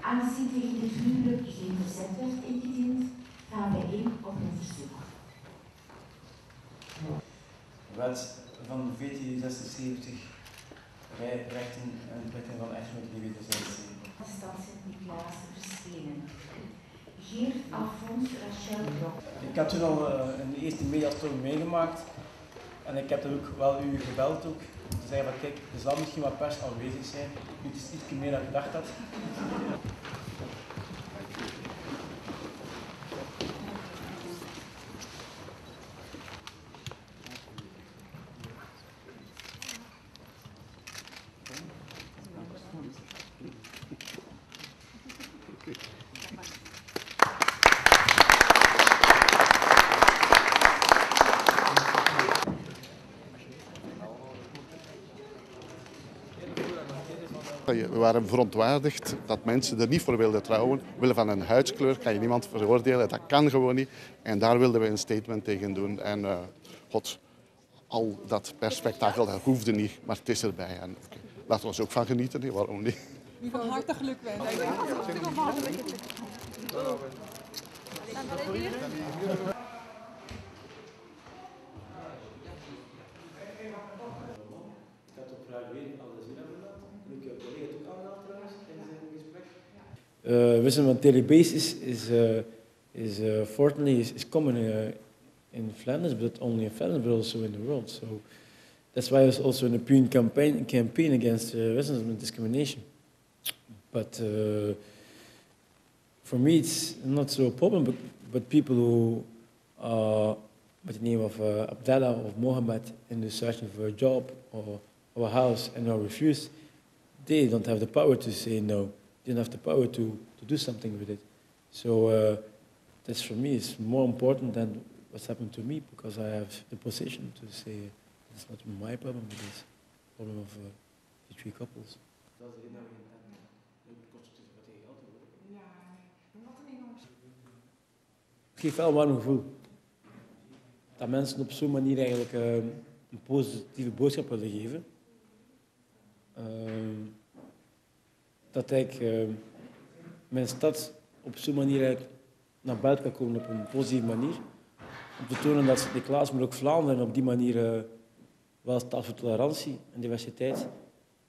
Aangezien tegen dit huwelijk geen verzet werd ingediend, gaan wij in op een verzoek. Wet van 1476, rij- rechten en plichten van echtgenoten die wederzijds zijn. Sint-Niklaas verschenen. Geert Alfons Rachel Blok. Ik heb toen al eh, een eerste mediastorm meegemaakt en ik heb dan ook wel u gebeld ook. Te zeggen van kijk, er zal misschien wat pers aanwezig zijn. Nu is iets meer dan ik gedacht had. We waren verontwaardigd dat mensen er niet voor wilden trouwen. Willen van een huidskleur kan je niemand veroordelen, dat kan gewoon niet. En daar wilden we een statement tegen doen. En eh, god, al dat persspektakel, dat hoefde niet, maar het is erbij. En laten we ons ook van genieten, waarom niet? Van harte geluk wensen. Ik wisdom on daily basis is, uh, is uh, fortunately is, is common in Flanders, but only in Flanders, but also in the world. So that's why there's also an European campaign campaign against racism and discrimination. But for me, it's not so a problem. But, but people who are by the name of uh, Abdallah or Mohammed and they're searching for a job or, or a house and are refused, they don't have the power to say no. Don't have the power to, to do something with it. So uh, that's for me is more important than what's happened to me because I have the position to say it's not my problem, it is problem of uh, the three couples. Het geeft wel warm gevoel. Dat mensen op zo'n manier eigenlijk eh, een positieve boodschap willen geven. Ehm, dat eigenlijk eh, mijn stad op zo'n manier naar buiten kan komen op een positieve manier. Om te tonen dat Sint-Niklaas, maar ook Vlaanderen op die manier eh, wel staat voor tolerantie en diversiteit.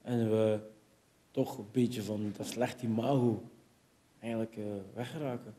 En we toch een beetje van dat slechte imago eigenlijk eh, weggeraken.